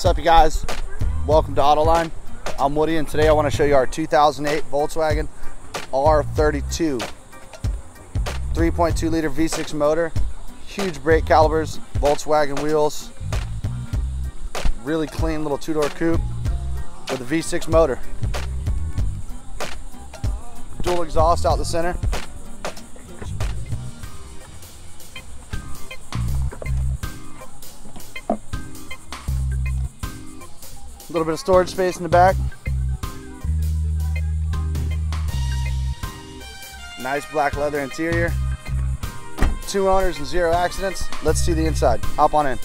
What's up you guys? Welcome to Autoline. I'm Woody and today I want to show you our 2008 Volkswagen R32. 3.2 liter V6 motor, huge brake calipers, Volkswagen wheels, really clean little two-door coupe with a V6 motor. Dual exhaust out the center. A little bit of storage space in the back. Nice black leather interior. Two owners and zero accidents. Let's see the inside. Hop on in.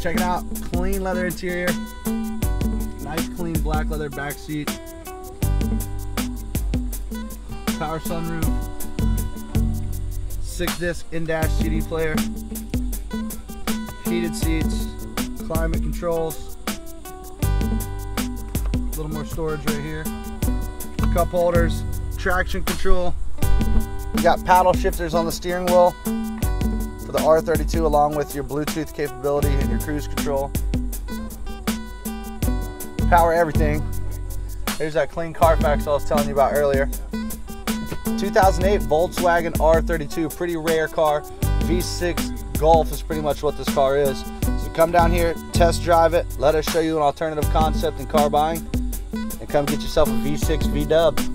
Check it out. Clean leather interior. Nice clean black leather back seat power sunroof, six disc in-dash CD player, heated seats, climate controls, a little more storage right here, cup holders, traction control. You got paddle shifters on the steering wheel for the R32 along with your Bluetooth capability and your cruise control. Power everything. Here's that clean Carfax I was telling you about earlier. 2008 Volkswagen R32, pretty rare car. V6 Golf is pretty much what this car is. So come down here, test drive it, let us show you an alternative concept in car buying, and come get yourself a V6 V-Dub.